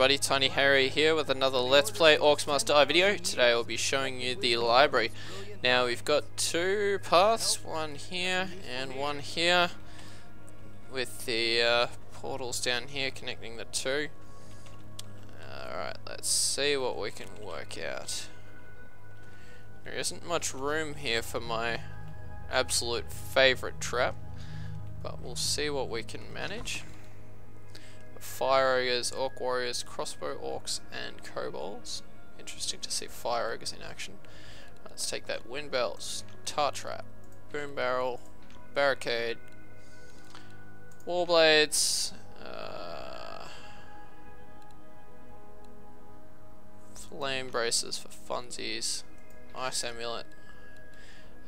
everybody, Tiny Harry here with another Let's Play Orcs Must Die video. Today I'll be showing you the library. Now we've got two paths, one here and one here, with the uh, portals down here connecting the two. Alright, let's see what we can work out. There isn't much room here for my absolute favourite trap, but we'll see what we can manage. Fire Ogres, Orc Warriors, Crossbow Orcs, and Kobolds. Interesting to see Fire Ogres in action. Let's take that Wind Belts, Tar Trap, Boom Barrel, Barricade, Wall Blades, uh, Flame Bracers for funsies, Ice Amulet,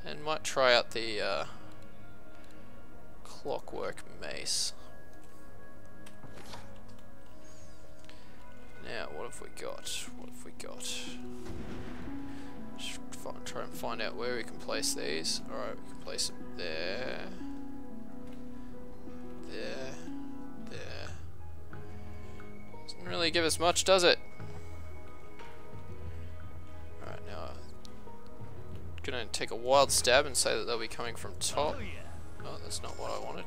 and might try out the uh, Clockwork Mace. Now, what have we got? What have we got? Just try and find out where we can place these. Alright, we can place them there. There. There. Doesn't really give us much, does it? Alright, now I'm gonna take a wild stab and say that they'll be coming from top. Oh, oh that's not what I wanted.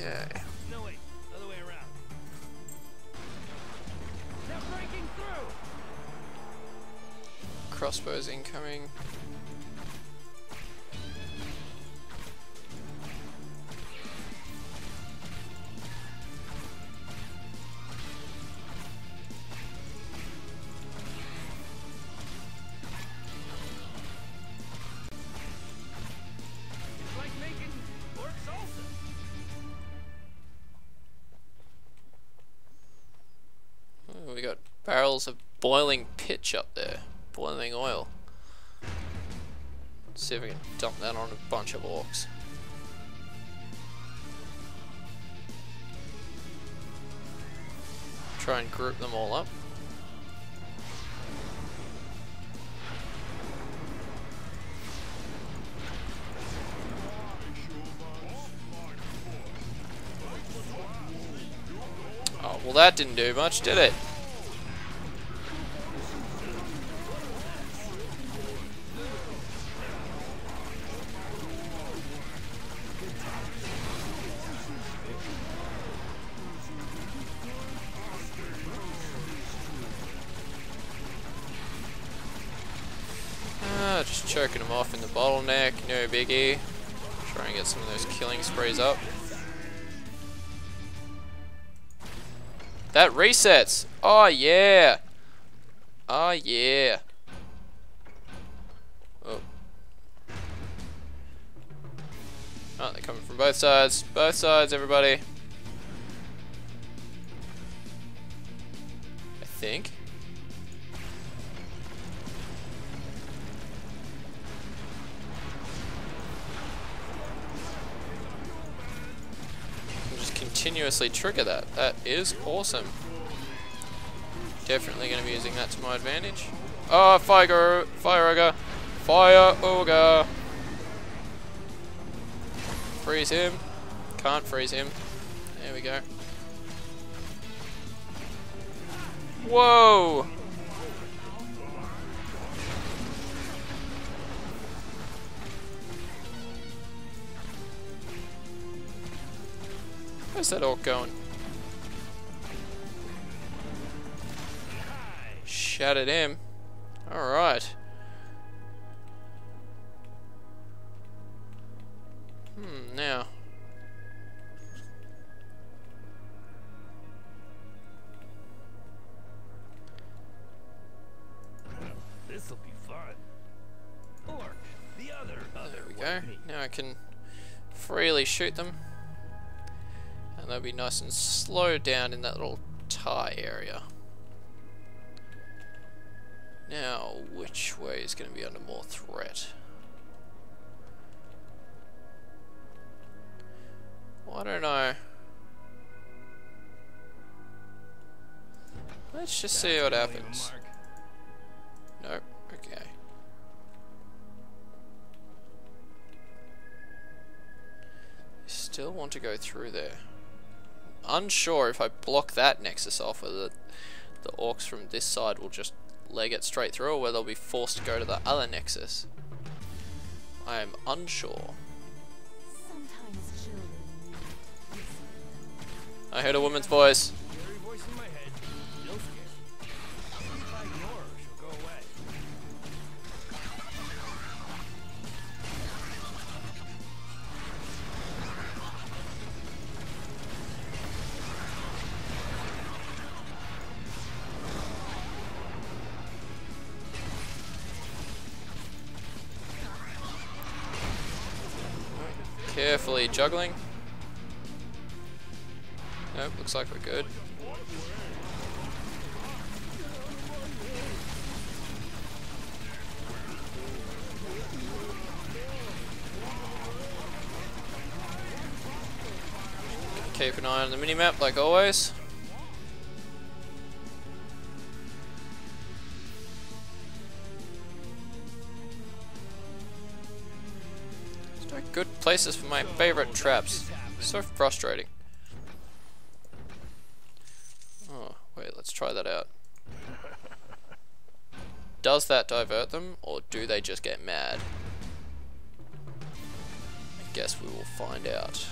Okay. No other way around. They're breaking through. Crossbows incoming. Boiling pitch up there. Boiling oil. Let's see if we can dump that on a bunch of orcs. Try and group them all up. Oh, well that didn't do much, did it? The bottleneck, no biggie. Try and get some of those killing sprays up. That resets! Oh yeah! Oh yeah! Oh. Oh, they're coming from both sides. Both sides, everybody. I think. Continuously trigger that. That is awesome. Definitely going to be using that to my advantage. Oh, fire, fire ogre, fire ogre. Freeze him. Can't freeze him. There we go. Whoa! Where's that orc going? Shattered him. Alright. Hmm, now. This'll be fun. Orc, the other, other There we go. Now I can freely shoot them. And they'll be nice and slow down in that little tie area. Now, which way is going to be under more threat? Well, I don't know. Let's just see what happens. Nope. Okay. Still want to go through there. Unsure if I block that nexus off whether the orcs from this side will just leg it straight through or whether they'll be forced to go to the other nexus. I am unsure. I heard a woman's voice Carefully juggling. Nope, looks like we're good. Keep an eye on the minimap like always. Good places for my favorite traps. So frustrating. Oh, wait, let's try that out. Does that divert them, or do they just get mad? I guess we will find out.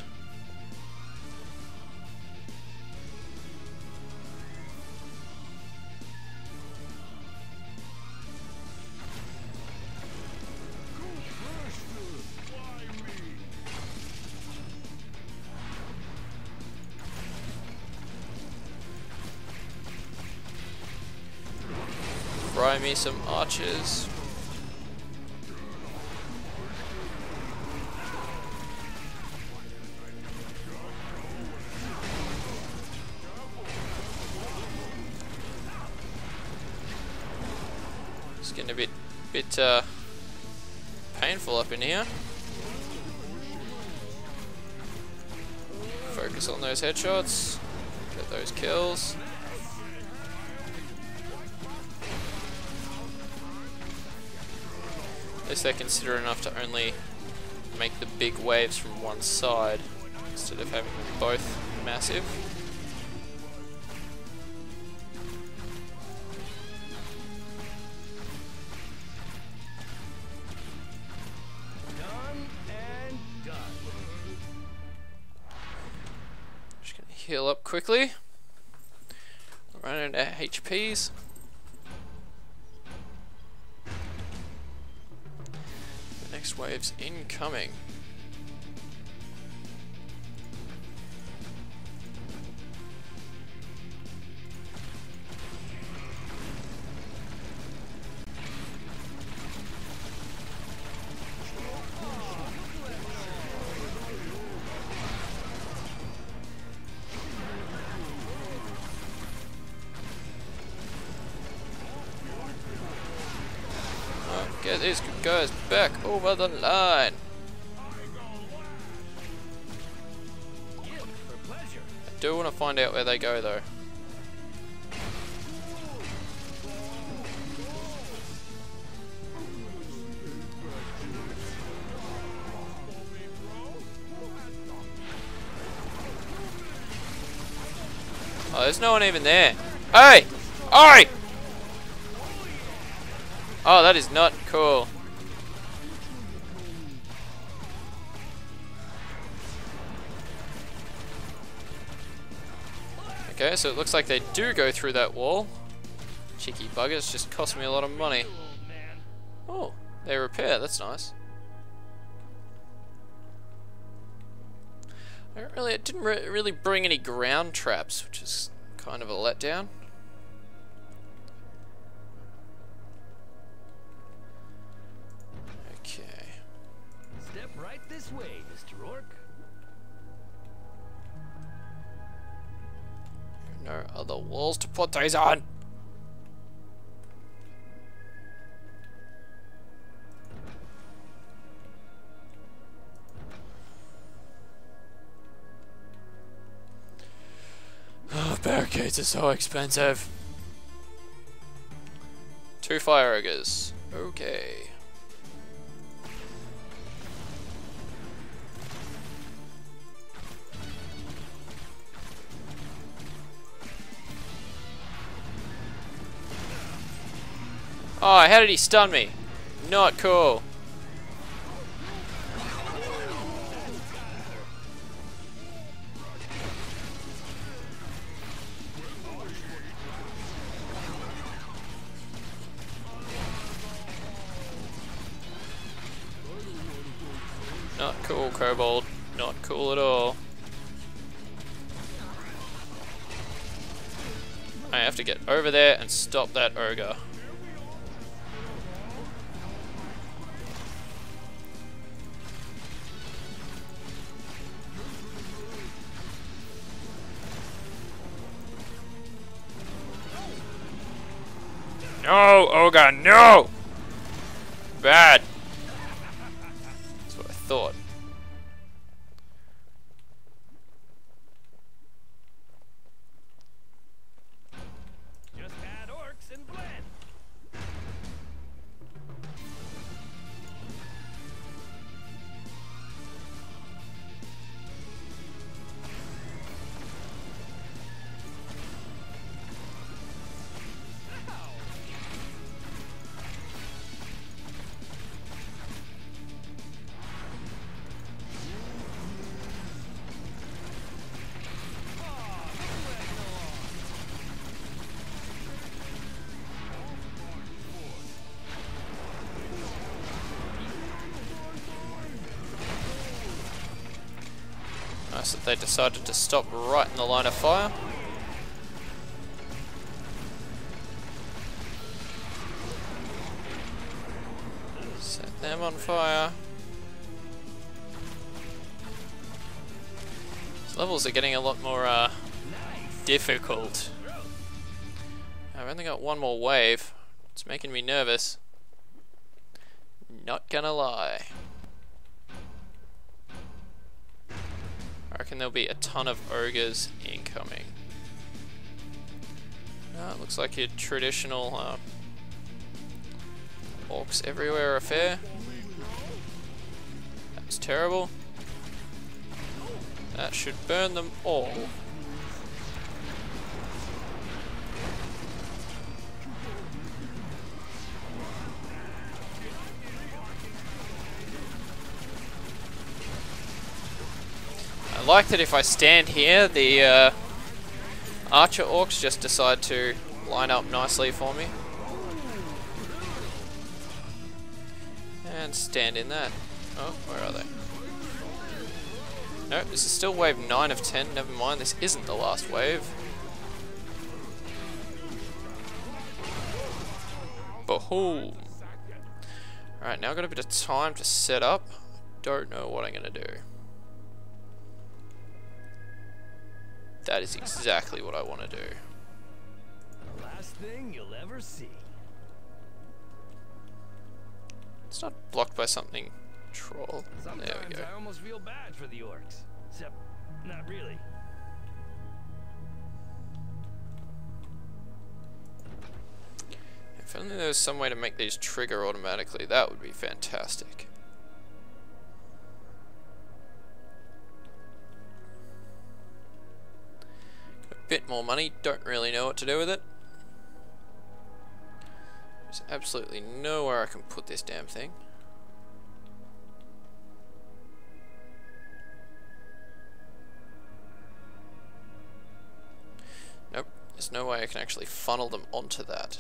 Fry me some archers. It's getting a bit, bit uh, painful up in here. Focus on those headshots. Get those kills. At least they consider enough to only make the big waves from one side instead of having them both massive. Done and done. Just gonna heal up quickly. Run out of HPs. Wave's incoming. Get these guys back over the line. I do want to find out where they go though. Oh, there's no one even there. Hey! Oi! Oh, that is not cool. Okay, so it looks like they do go through that wall. Cheeky buggers, just cost me a lot of money. Oh, they repair, that's nice. I don't really, it didn't re really bring any ground traps, which is kind of a letdown. Right this way, Mr. Orc. No other walls to put these on. Oh, barricades are so expensive. Two fire ogres. Okay. Oh, how did he stun me? Not cool. Not cool, Kobold. Not cool at all. I have to get over there and stop that ogre. No, ogre, no! Bad. That's what I thought. Nice that they decided to stop right in the line of fire. Set them on fire. These levels are getting a lot more uh, difficult. I've only got one more wave. It's making me nervous. Not gonna lie. I reckon there'll be a ton of ogres incoming. Uh, looks like your traditional uh, orcs everywhere affair. That's terrible. That should burn them all. Like that if I stand here, the uh, archer orcs just decide to line up nicely for me. And stand in that. Oh, where are they? No, this is still wave 9 of 10. Never mind, this isn't the last wave. Boom! Alright, now I've got a bit of time to set up. Don't know what I'm going to do. That is exactly what I want to do. The last thing you'll ever see. It's not blocked by something troll. Sometimes There we go. I almost feel bad for the orcs. Except, not really. If only there was some way to make these trigger automatically, that would be fantastic. Bit more money, don't really know what to do with it. There's absolutely nowhere I can put this damn thing. Nope, there's no way I can actually funnel them onto that.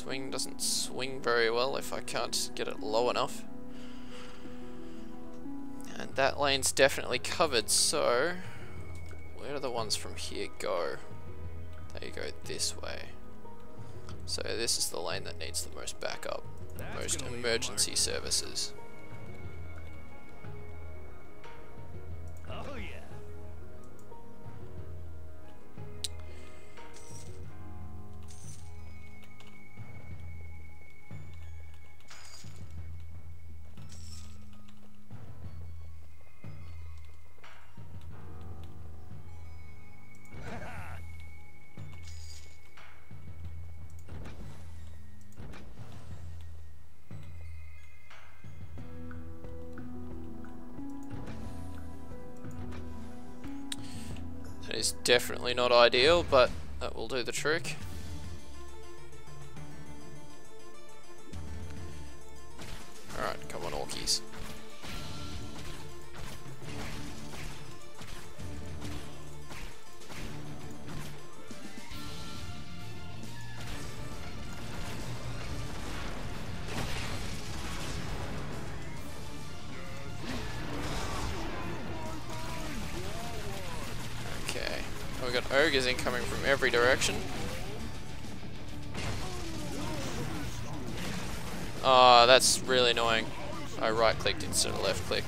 Swing doesn't swing very well if I can't get it low enough. And that lane's definitely covered, so where do the ones from here go? They go this way. So this is the lane that needs the most backup, That's most gonna leave a emergency services. Is definitely not ideal, but that will do the trick. Ogres incoming from every direction. Oh, that's really annoying. I right clicked instead of left click.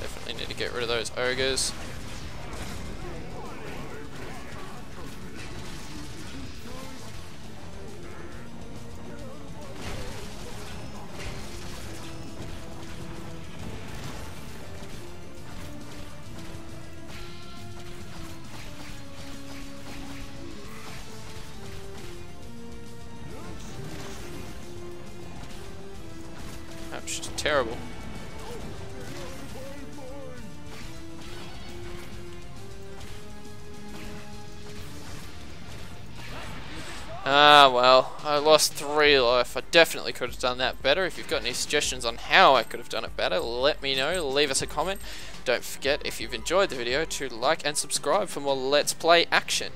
Definitely need to get rid of those ogres. Terrible. Ah, well, I lost three life. I definitely could have done that better. If you've got any suggestions on how I could have done it better, let me know. Leave us a comment. Don't forget, if you've enjoyed the video, to like and subscribe for more Let's Play action.